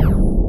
you